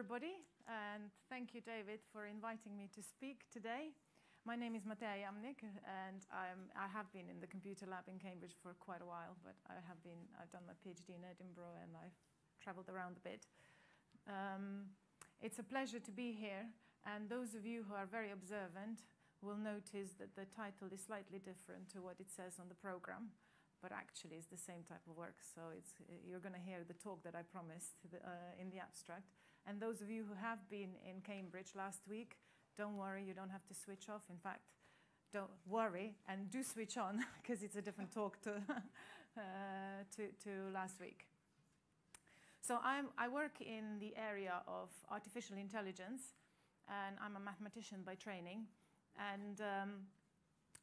everybody, and thank you, David, for inviting me to speak today. My name is Mateja Jamnik, and I'm, I have been in the computer lab in Cambridge for quite a while, but I have been, I've done my PhD in Edinburgh and I've traveled around a bit. Um, it's a pleasure to be here, and those of you who are very observant will notice that the title is slightly different to what it says on the program but actually it's the same type of work. So you're going to hear the talk that I promised uh, in the abstract. And those of you who have been in Cambridge last week, don't worry, you don't have to switch off. In fact, don't worry and do switch on because it's a different talk to, uh, to, to, last week. So I'm, I work in the area of artificial intelligence and I'm a mathematician by training. And um,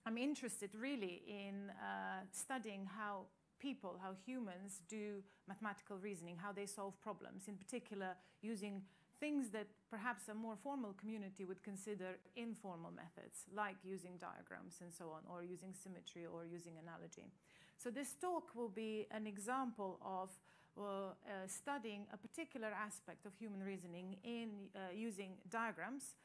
I'm interested really in uh, studying how people, how humans do mathematical reasoning, how they solve problems, in particular using things that perhaps a more formal community would consider informal methods, like using diagrams and so on, or using symmetry or using analogy. So this talk will be an example of uh, studying a particular aspect of human reasoning in uh, using diagrams,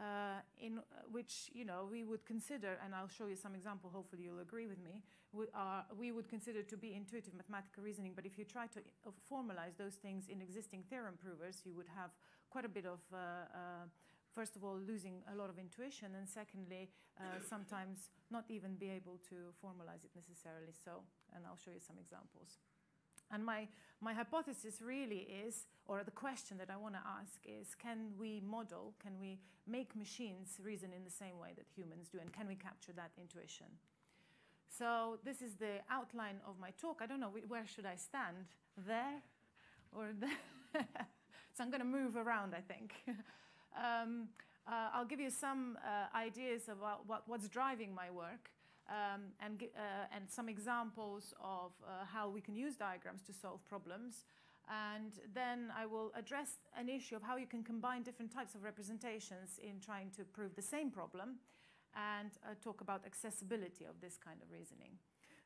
uh, in uh, which you know we would consider, and I'll show you some example. Hopefully, you'll agree with me. We, are, we would consider to be intuitive mathematical reasoning. But if you try to uh, formalize those things in existing theorem provers, you would have quite a bit of uh, uh first of all, losing a lot of intuition, and secondly, uh, sometimes not even be able to formalize it necessarily. So, and I'll show you some examples. And my, my hypothesis really is, or the question that I want to ask is, can we model, can we make machines reason in the same way that humans do, and can we capture that intuition? So this is the outline of my talk. I don't know, where should I stand? There or there? so I'm going to move around, I think. um, uh, I'll give you some uh, ideas about what, what's driving my work um, and, uh, and some examples of uh, how we can use diagrams to solve problems. And then I will address an issue of how you can combine different types of representations in trying to prove the same problem and uh, talk about accessibility of this kind of reasoning.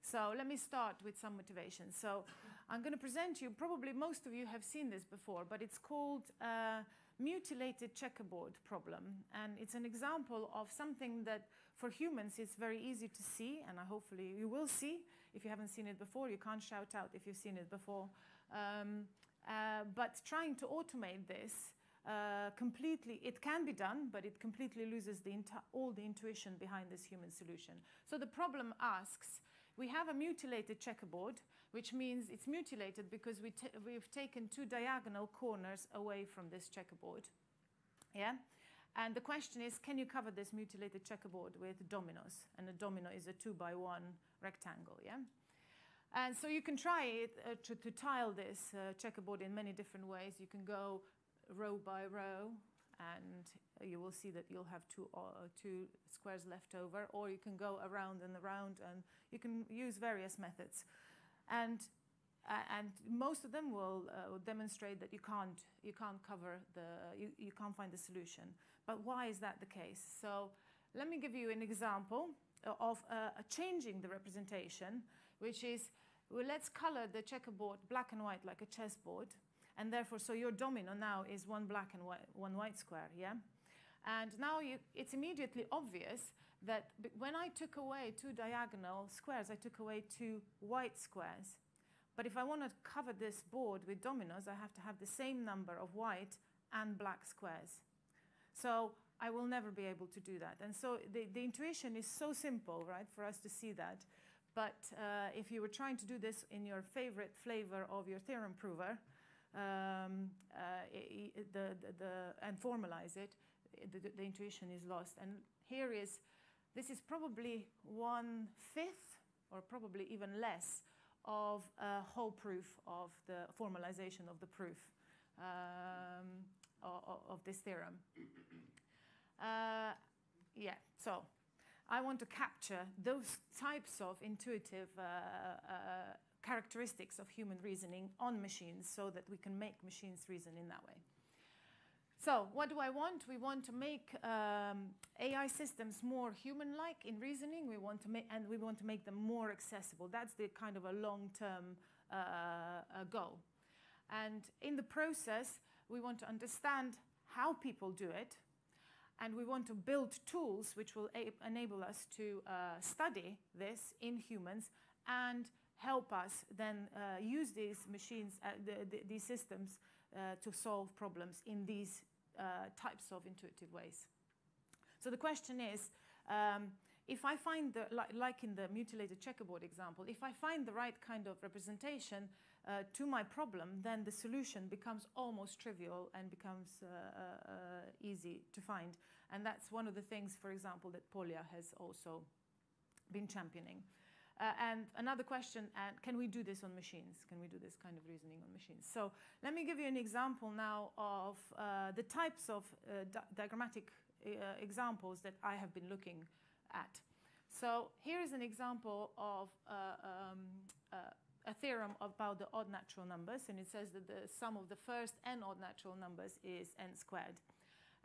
So let me start with some motivation. So I'm going to present you, probably most of you have seen this before, but it's called uh, mutilated checkerboard problem. And it's an example of something that for humans it's very easy to see, and hopefully you will see. If you haven't seen it before, you can't shout out if you've seen it before. Um, uh, but trying to automate this uh, completely, it can be done, but it completely loses the all the intuition behind this human solution. So the problem asks, we have a mutilated checkerboard, which means it's mutilated because we we've taken two diagonal corners away from this checkerboard. Yeah? And the question is, can you cover this mutilated checkerboard with dominoes? And a domino is a two by one rectangle, yeah? And so you can try it uh, to, to, tile this uh, checkerboard in many different ways. You can go row by row, and you will see that you'll have two, uh, two squares left over, or you can go around and around, and you can use various methods. And, and most of them will uh, demonstrate that you can't, you can't cover the, you, you can't find the solution. But why is that the case? So let me give you an example of uh, changing the representation, which is, well, let's color the checkerboard black and white like a chessboard. And therefore, so your domino now is one black and white, one white square, yeah? And now you, it's immediately obvious that when I took away two diagonal squares, I took away two white squares. But if I want to cover this board with dominoes, I have to have the same number of white and black squares. So I will never be able to do that. And so the, the intuition is so simple, right, for us to see that. But uh, if you were trying to do this in your favorite flavor of your theorem prover, um, uh, the, the, the, and formalize it, the, the, intuition is lost. And here is, this is probably one fifth or probably even less of a whole proof of the formalization of the proof um, of, of, this theorem. Uh, yeah, so I want to capture those types of intuitive uh, uh, characteristics of human reasoning on machines so that we can make machines reason in that way. So what do I want? We want to make um, AI systems more human-like in reasoning. We want to make, and we want to make them more accessible. That's the kind of a long-term uh, uh, goal. And in the process, we want to understand how people do it, and we want to build tools which will enable us to uh, study this in humans and help us then uh, use these machines, uh, the, the, these systems, uh, to solve problems in these uh, types of intuitive ways. So the question is, um, if I find, the, like, like, in the mutilated checkerboard example, if I find the right kind of representation uh, to my problem, then the solution becomes almost trivial and becomes uh, uh, easy to find. And that's one of the things, for example, that Polya has also been championing. Uh, and another question, and can we do this on machines? Can we do this kind of reasoning on machines? So let me give you an example now of uh, the types of uh, di diagrammatic examples that I have been looking at. So here is an example of um, a theorem about the odd natural numbers, and it says that the sum of the first n odd natural numbers is n squared.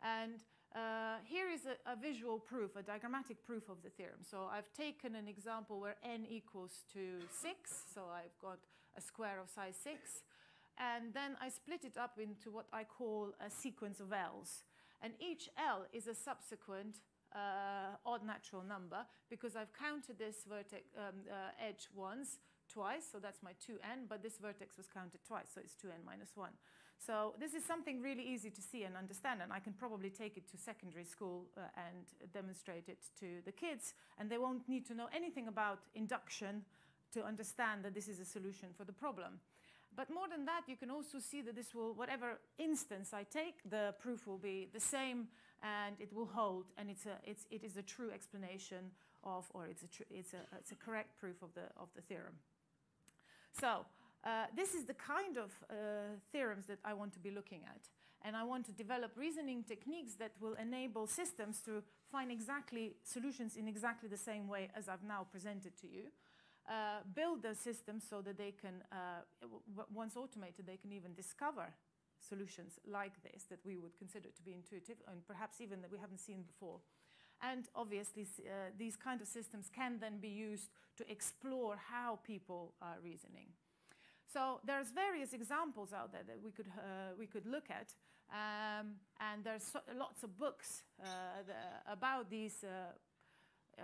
And uh, here is a, a, visual proof, a diagrammatic proof of the theorem. So I've taken an example where n equals to 6, so I've got a square of size 6, and then I split it up into what I call a sequence of L's. And each L is a subsequent uh, odd natural number because I've counted this vertex um, uh, edge once, twice, so that's my 2n, but this vertex was counted twice, so it's 2n minus 1. So this is something really easy to see and understand, and I can probably take it to secondary school uh, and demonstrate it to the kids, and they won't need to know anything about induction to understand that this is a solution for the problem. But more than that, you can also see that this will, whatever instance I take, the proof will be the same and it will hold, and it's a, it's, it is a true explanation of, or it's a, it's a, it's a correct proof of the, of the theorem. So uh, this is the kind of uh, theorems that I want to be looking at. And I want to develop reasoning techniques that will enable systems to find exactly solutions in exactly the same way as I've now presented to you. Uh, build the systems so that they can, uh, once automated, they can even discover solutions like this that we would consider to be intuitive and perhaps even that we haven't seen before. And obviously, uh, these kind of systems can then be used to explore how people are reasoning. So there's various examples out there that we could, uh, we could look at. Um, and there's so, lots of books uh, the, about these uh, uh,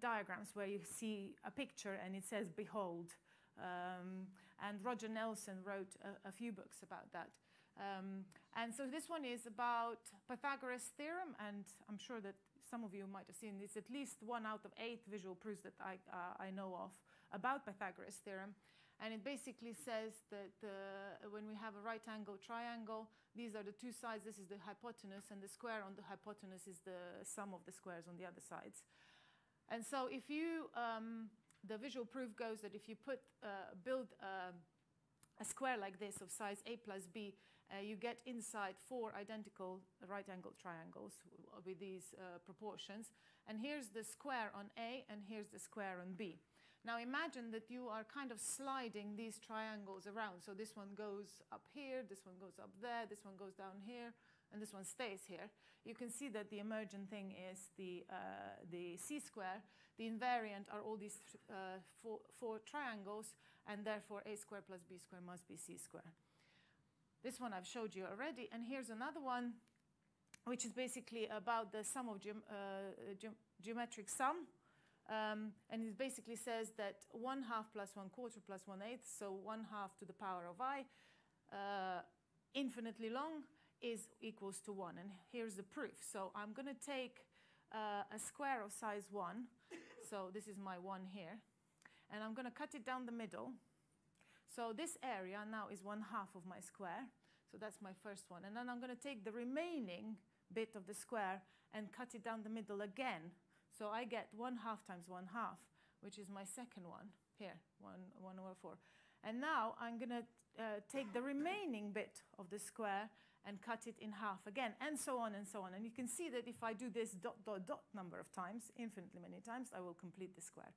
diagrams where you see a picture and it says, behold. Um, and Roger Nelsen wrote a, a few books about that. Um, and so this one is about Pythagoras' theorem, and I'm sure that some of you might have seen this, at least one out of eight visual proofs that I, uh, I know of about Pythagoras' theorem. And it basically says that uh, when we have a right angle triangle, these are the two sides, this is the hypotenuse, and the square on the hypotenuse is the sum of the squares on the other sides. And so if you, um, the visual proof goes that if you put, uh, build a, a square like this of size a plus b, uh, you get inside four identical right angle triangles with these uh, proportions. And here's the square on A, and here's the square on B. Now imagine that you are kind of sliding these triangles around. So this one goes up here, this one goes up there, this one goes down here, and this one stays here. You can see that the emergent thing is the, uh, the c square. The invariant are all these uh, four, four triangles, and therefore a square plus b square must be c square. This one I've showed you already, and here's another one, which is basically about the sum of ge uh, ge geometric sum. Um, and it basically says that 1 half plus 1 quarter plus 1 eighth, so 1 half to the power of i, uh, infinitely long, is equals to 1. And here's the proof. So I'm going to take uh, a square of size 1. So this is my 1 here. And I'm going to cut it down the middle. So this area now is 1 half of my square. So that's my first one. And then I'm going to take the remaining bit of the square and cut it down the middle again. So I get 1 half times 1 half, which is my second one here, 1, 1 over 4. And now I'm going to uh, take the remaining bit of the square and cut it in half again, and so on and so on. And you can see that if I do this dot, dot, dot number of times, infinitely many times, I will complete the square.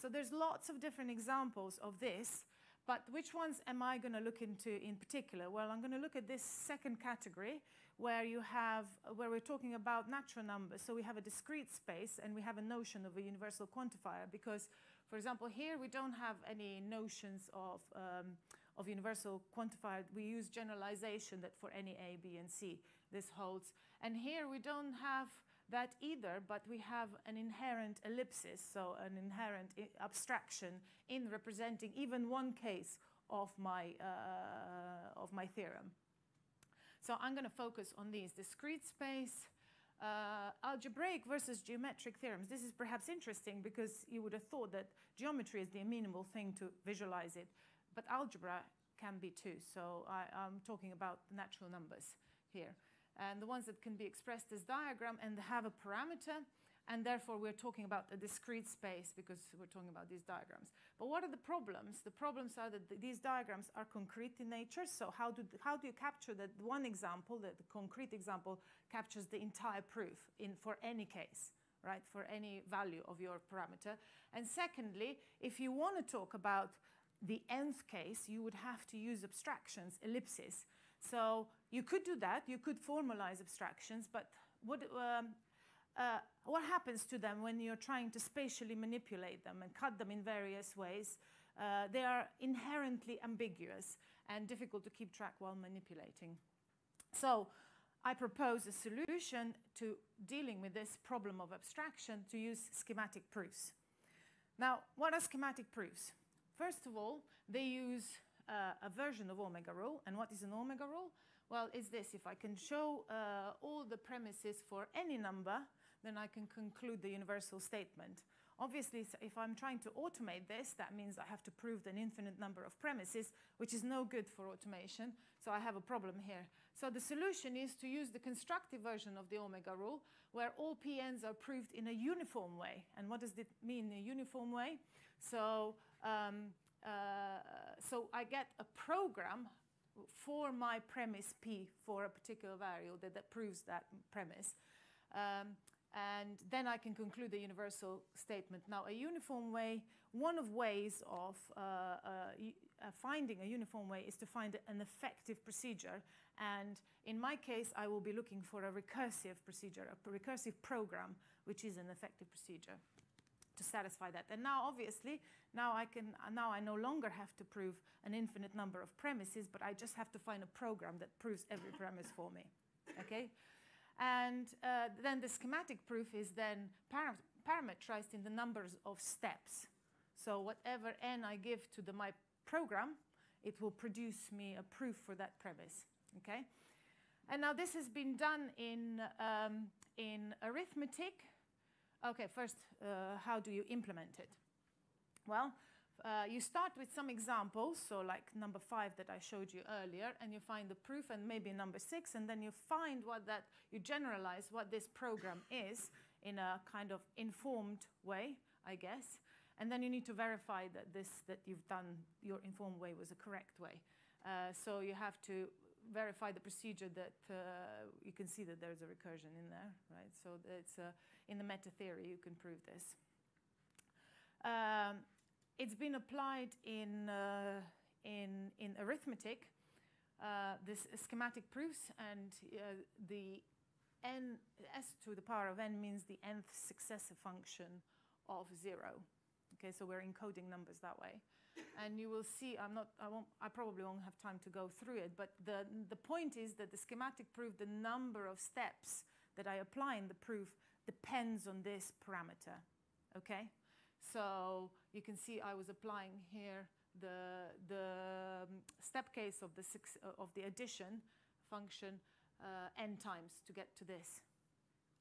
So there's lots of different examples of this, but which ones am I going to look into in particular? Well, I'm going to look at this second category, where you have, where we're talking about natural numbers. So we have a discrete space and we have a notion of a universal quantifier because, for example, here we don't have any notions of, um, of universal quantifier, we use generalization that for any A, B, and C, this holds. And here we don't have that either, but we have an inherent ellipsis, so an inherent abstraction in representing even one case of my, uh, of my theorem. So I'm going to focus on these discrete space, uh, algebraic versus geometric theorems. This is perhaps interesting because you would have thought that geometry is the amenable thing to visualize it, but algebra can be too. So I, am talking about natural numbers here. And the ones that can be expressed as diagram and have a parameter and therefore we're talking about a discrete space because we're talking about these diagrams. But what are the problems? The problems are that these diagrams are concrete in nature, so how do, how do you capture that one example, that the concrete example captures the entire proof in, for any case, right, for any value of your parameter? And secondly, if you want to talk about the nth case, you would have to use abstractions, ellipses. So you could do that, you could formalize abstractions, but what, um, uh, what happens to them when you're trying to spatially manipulate them and cut them in various ways? Uh, they are inherently ambiguous and difficult to keep track while manipulating. So I propose a solution to dealing with this problem of abstraction to use schematic proofs. Now, what are schematic proofs? First of all, they use uh, a version of omega rule. And what is an omega rule? Well, it's this. If I can show uh, all the premises for any number, then I can conclude the universal statement. Obviously, if I'm trying to automate this, that means I have to prove an infinite number of premises, which is no good for automation. So I have a problem here. So the solution is to use the constructive version of the omega rule, where all PNs are proved in a uniform way. And what does it mean, a uniform way? So, um, uh, so I get a program for my premise P for a particular variable that, that proves that premise. Um, and then I can conclude the universal statement. Now, a uniform way, one of ways of uh, uh, uh, finding a uniform way is to find an effective procedure. And in my case, I will be looking for a recursive procedure, a recursive program, which is an effective procedure to satisfy that. And now, obviously, now I can now I no longer have to prove an infinite number of premises, but I just have to find a program that proves every premise for me. Okay. And uh, then the schematic proof is then param parameterized in the numbers of steps. So whatever n I give to the, my program, it will produce me a proof for that premise. Okay? And now this has been done in, um, in arithmetic. Okay, first, uh, how do you implement it? Well, uh, you start with some examples, so like number five that I showed you earlier, and you find the proof, and maybe number six, and then you find what that, you generalize what this program is in a kind of informed way, I guess, and then you need to verify that this, that you've done, your informed way was a correct way. Uh, so you have to verify the procedure that uh, you can see that there's a recursion in there, right? So it's uh, in the meta theory you can prove this. Um, it's been applied in, uh, in, in arithmetic, uh, this schematic proofs, and uh, the n, s to the power of n means the nth successive function of zero. Okay, so we're encoding numbers that way. And you will see, I'm not, I won't, I probably won't have time to go through it, but the, the point is that the schematic proof, the number of steps that I apply in the proof depends on this parameter, okay? So you can see I was applying here the, the um, step case of the, six, uh, of the addition function uh, n times to get to this,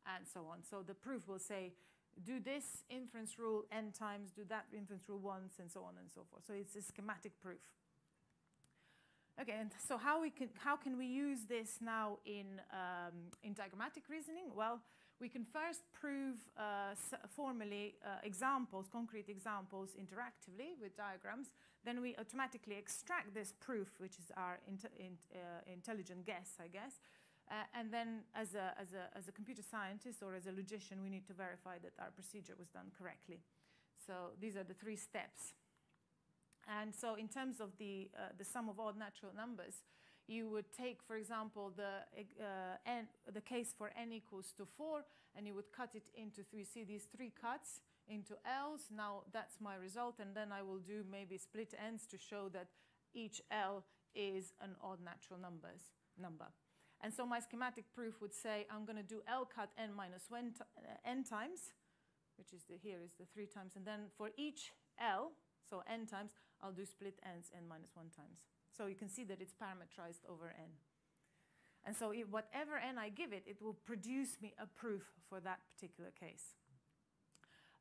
and so on. So the proof will say, do this inference rule n times, do that inference rule once, and so on and so forth. So it's a schematic proof. Okay, and so how, we can, how can we use this now in, um, in diagrammatic reasoning? Well, we can first prove uh, formally uh, examples, concrete examples interactively with diagrams. Then we automatically extract this proof, which is our in, uh, intelligent guess, I guess. Uh, and then as a, as, a, as a computer scientist or as a logician, we need to verify that our procedure was done correctly. So these are the three steps. And so in terms of the, uh, the sum of odd natural numbers, you would take, for example, the, uh, n, the case for n equals to 4, and you would cut it into three. See these three cuts into L's. Now that's my result, and then I will do maybe split ends to show that each L is an odd natural numbers number. And so my schematic proof would say I'm going to do L cut n minus uh, n times, which is the, here is the three times. And then for each L, so n times, I'll do split n's n minus 1 times. So you can see that it's parametrized over n. And so whatever n I give it, it will produce me a proof for that particular case.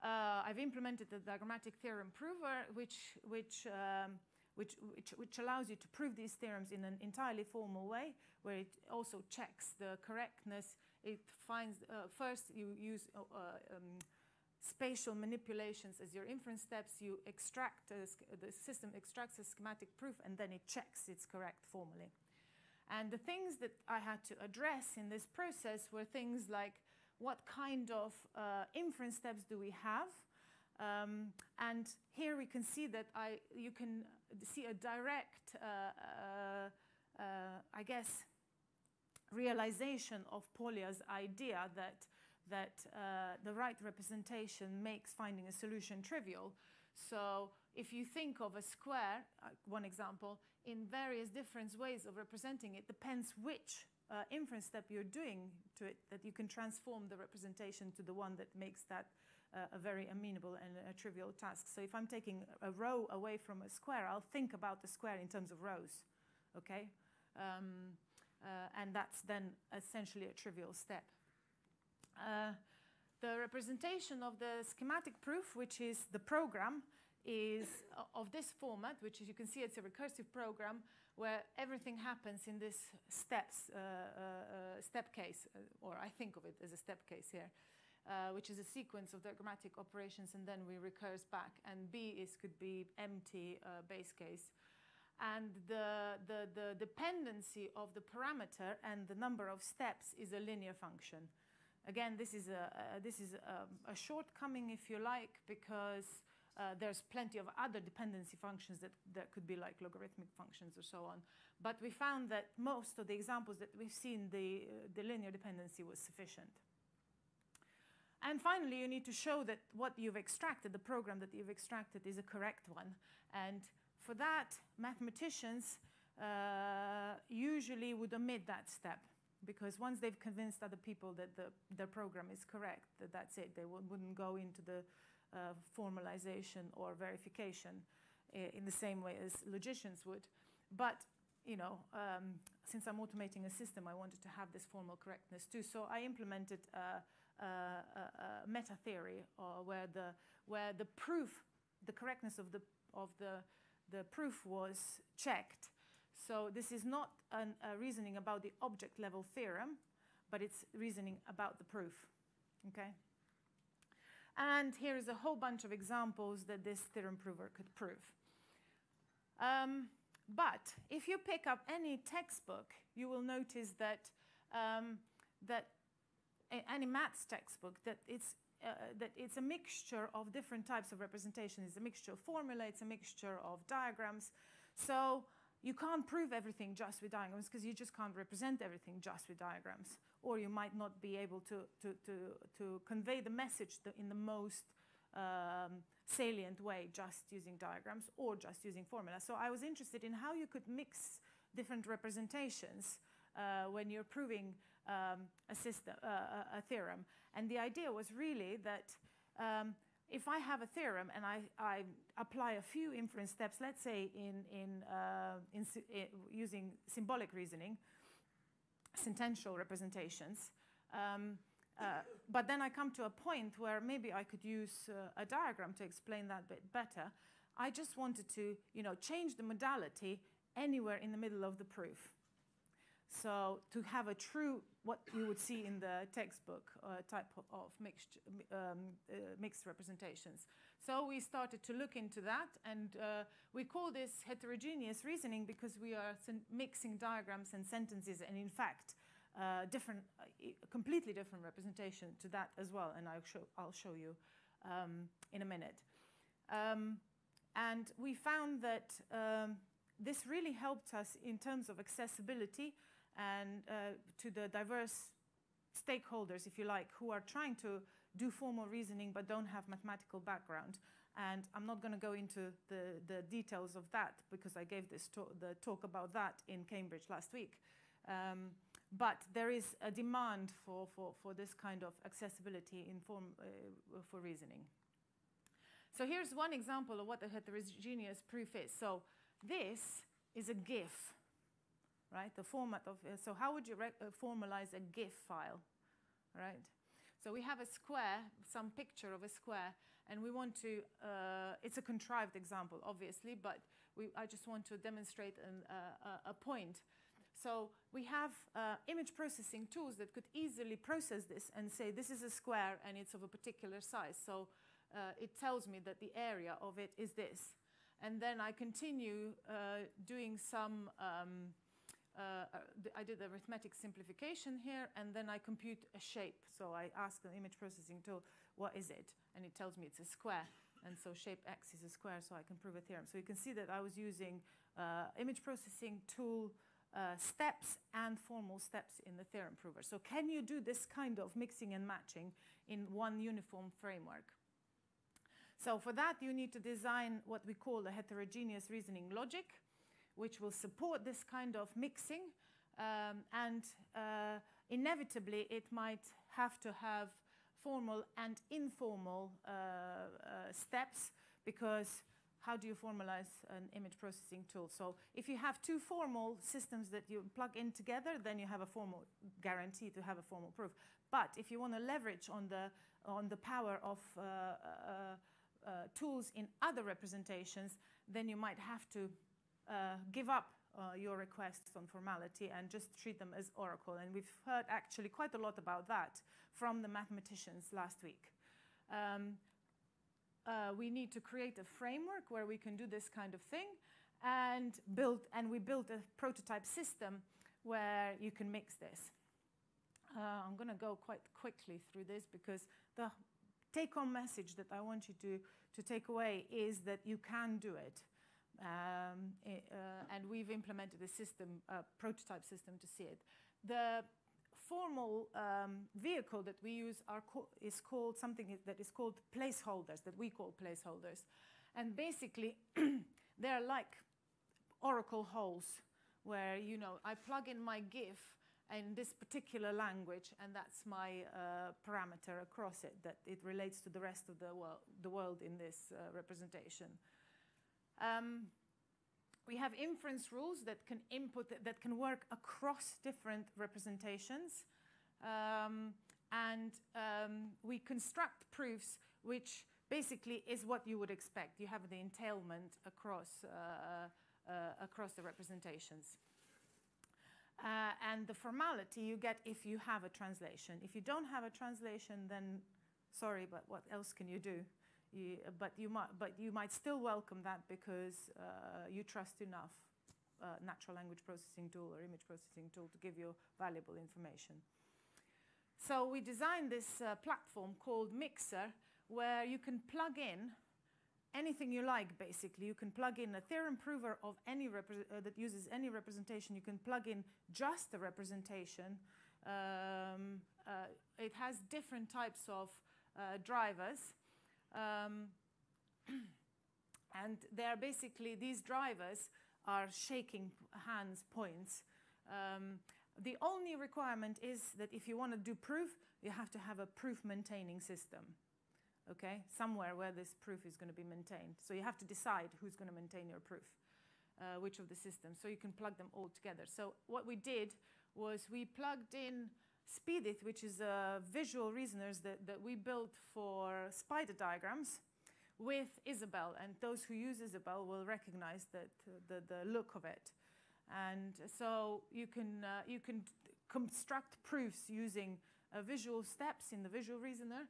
Uh, I've implemented the diagrammatic theorem prover, which, which, um, which, which, which, allows you to prove these theorems in an entirely formal way, where it also checks the correctness. It finds, uh, first you use uh, um, spatial manipulations as your inference steps, you extract, a, the system extracts a schematic proof, and then it checks it's correct formally. And the things that I had to address in this process were things like what kind of uh, inference steps do we have? Um, and here we can see that I, you can see a direct, uh, uh, uh I guess, realization of Polya's idea that, that uh, the right representation makes finding a solution trivial. So if you think of a square, uh, one example, in various different ways of representing it, depends which uh, inference step you're doing to it, that you can transform the representation to the one that makes that uh, a very amenable and a trivial task. So if I'm taking a row away from a square, I'll think about the square in terms of rows, okay? Um, uh, and that's then essentially a trivial step. Uh, the representation of the schematic proof, which is the program, is of this format, which as you can see, it's a recursive program where everything happens in this steps, uh, uh, uh step case, uh, or I think of it as a step case here, uh, which is a sequence of diagrammatic operations, and then we recurse back. And B is could be empty base case. And the, the, the dependency of the parameter and the number of steps is a linear function. Again, this is a, this is a, a shortcoming, if you like, because uh, there's plenty of other dependency functions that, that could be like logarithmic functions or so on. But we found that most of the examples that we've seen, the, uh, the linear dependency was sufficient. And finally, you need to show that what you've extracted, the program that you've extracted, is a correct one. And for that, mathematicians uh, usually would omit that step because once they've convinced other people that the, their program is correct, that that's it, they wouldn't go into the uh, formalization or verification in the same way as logicians would. But you know, um, since I'm automating a system, I wanted to have this formal correctness too. So I implemented a, a, a, meta theory uh, where the where the proof, the correctness of the of the the proof was checked. So this is not an, a reasoning about the object level theorem, but it's reasoning about the proof. Okay. And here is a whole bunch of examples that this theorem prover could prove. Um, but if you pick up any textbook, you will notice that, um, that any maths textbook, that it's, uh, that it's a mixture of different types of representation. It's a mixture of formula, it's a mixture of diagrams. So you can't prove everything just with diagrams because you just can't represent everything just with diagrams or you might not be able to, to, to, to convey the message in the most um, salient way just using diagrams or just using formulas. So I was interested in how you could mix different representations uh, when you're proving um, a, system, uh, a, theorem. And the idea was really that um, if I have a theorem and I, I, apply a few inference steps, let's say in, in, uh, in, in using symbolic reasoning, sentential representations. Um, uh, but then I come to a point where maybe I could use uh, a diagram to explain that bit better. I just wanted to, you know, change the modality anywhere in the middle of the proof. So to have a true, what you would see in the textbook uh, type of mixed, um, uh, mixed representations. So we started to look into that, and uh, we call this heterogeneous reasoning because we are mixing diagrams and sentences, and in fact, uh, different, uh, completely different representation to that as well, and I'll show, I'll show you um, in a minute. Um, and we found that um, this really helped us in terms of accessibility and uh, to the diverse stakeholders, if you like, who are trying to do formal reasoning but don't have mathematical background. And I'm not going to go into the, the details of that because I gave this to- the talk about that in Cambridge last week. Um, but there is a demand for, for, for this kind of accessibility in form, uh, for reasoning. So here's one example of what a heterogeneous proof is. So this is a GIF, right? The format of, uh, so how would you uh, formalize a GIF file, right? So we have a square, some picture of a square, and we want to, uh, it's a contrived example, obviously, but we, I just want to demonstrate an, uh, a point. So we have uh, image processing tools that could easily process this and say this is a square and it's of a particular size. So uh, it tells me that the area of it is this. And then I continue doing some, um, uh, I did arithmetic simplification here, and then I compute a shape. So I ask the image processing tool, what is it? And it tells me it's a square. And so shape X is a square, so I can prove a theorem. So you can see that I was using uh, image processing tool uh, steps and formal steps in the theorem prover. So can you do this kind of mixing and matching in one uniform framework? So for that, you need to design what we call a heterogeneous reasoning logic, which will support this kind of mixing. Um, and uh, inevitably, it might have to have formal and informal uh, uh, steps because how do you formalize an image processing tool? So if you have two formal systems that you plug in together, then you have a formal guarantee to have a formal proof. But if you want to leverage on the, on the power of uh, uh, uh, tools in other representations, then you might have to uh, give up uh, your requests on formality and just treat them as oracle. And we've heard actually quite a lot about that from the mathematicians last week. Um, uh, we need to create a framework where we can do this kind of thing and build and we built a prototype system where you can mix this. Uh, I'm going to go quite quickly through this because the take-home message that I want you to, to take away is that you can do it. Um, it uh, and we've implemented a system, a prototype system to see it. The formal um, vehicle that we use co is called something that is called placeholders, that we call placeholders. And basically, they're like oracle holes where, you know, I plug in my GIF in this particular language, and that's my uh, parameter across it, that it relates to the rest of the, world, the world in this uh, representation. Um, we have inference rules that can input, that can work across different representations. Um, and um, we construct proofs which basically is what you would expect. You have the entailment across, uh, uh, across the representations. Uh, and the formality you get if you have a translation. If you don't have a translation, then sorry, but what else can you do? But, you might, but you might still welcome that because uh, you trust enough uh, natural language processing tool or image processing tool to give you valuable information. So we designed this uh, platform called MixR where you can plug in anything you like, basically. You can plug in a theorem prover of any uh, that uses any representation. You can plug in just the representation. Um, uh, it has different types of uh, drivers. Um, and they are basically, these drivers are shaking hands points. Um, the only requirement is that if you want to do proof, you have to have a proof maintaining system, okay? Somewhere where this proof is going to be maintained. So you have to decide who's going to maintain your proof, uh, which of the systems. So you can plug them all together. So what we did was we plugged in Speedith, which is a visual reasoners that, that we built for spider diagrams with Isabelle. And those who use Isabelle will recognize that, uh, the, the look of it. And so you can, uh, you can construct proofs using uh, visual steps in the visual reasoner.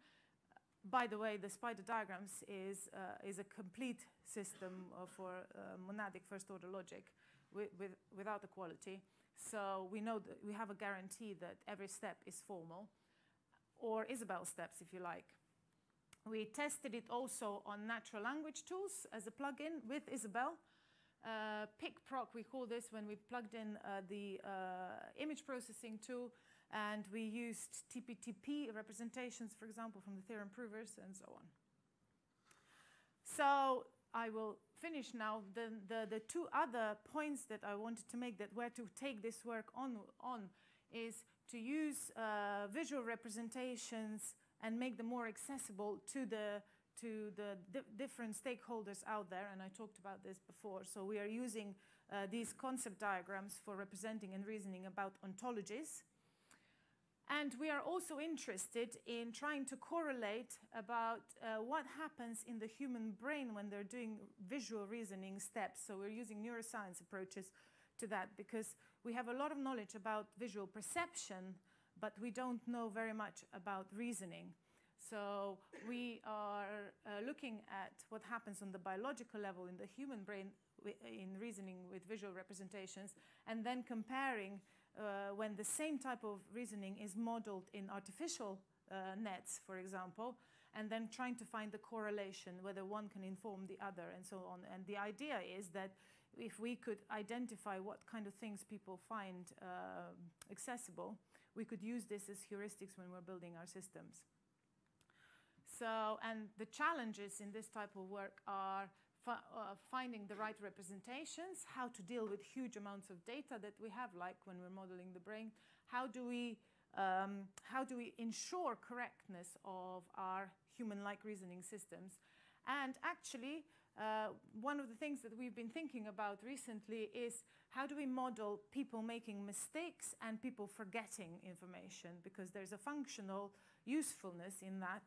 By the way, the spider diagrams is, uh, is a complete system for uh, monadic first order logic with, with, without equality. So we know that we have a guarantee that every step is formal, or Isabelle steps, if you like. We tested it also on natural language tools as a plugin with Isabelle. Uh, PicProc, we call this when we plugged in uh, the uh, image processing tool, and we used TPTP representations, for example, from the theorem provers, and so on. So I will finish now. The, the, the two other points that I wanted to make that where to take this work on, on is to use uh, visual representations and make them more accessible to the to the di different stakeholders out there, and I talked about this before. So we are using uh, these concept diagrams for representing and reasoning about ontologies. And we are also interested in trying to correlate about uh, what happens in the human brain when they're doing visual reasoning steps. So we're using neuroscience approaches to that because we have a lot of knowledge about visual perception, but we don't know very much about reasoning. So we are uh, looking at what happens on the biological level in the human brain in reasoning with visual representations and then comparing uh, when the same type of reasoning is modeled in artificial uh, nets, for example, and then trying to find the correlation, whether one can inform the other and so on. And the idea is that if we could identify what kind of things people find uh, accessible, we could use this as heuristics when we're building our systems. So, and the challenges in this type of work are uh, finding the right representations, how to deal with huge amounts of data that we have, like when we're modeling the brain. How do we, um, how do we ensure correctness of our human-like reasoning systems? And actually, uh, one of the things that we've been thinking about recently is how do we model people making mistakes and people forgetting information because there's a functional usefulness in that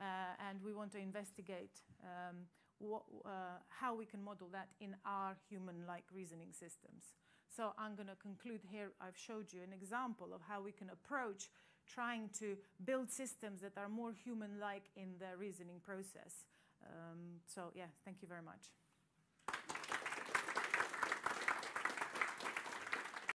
uh, and we want to investigate um, what, uh, how we can model that in our human-like reasoning systems. So I'm going to conclude here. I've showed you an example of how we can approach trying to build systems that are more human-like in their reasoning process. Um, so yeah, thank you very much.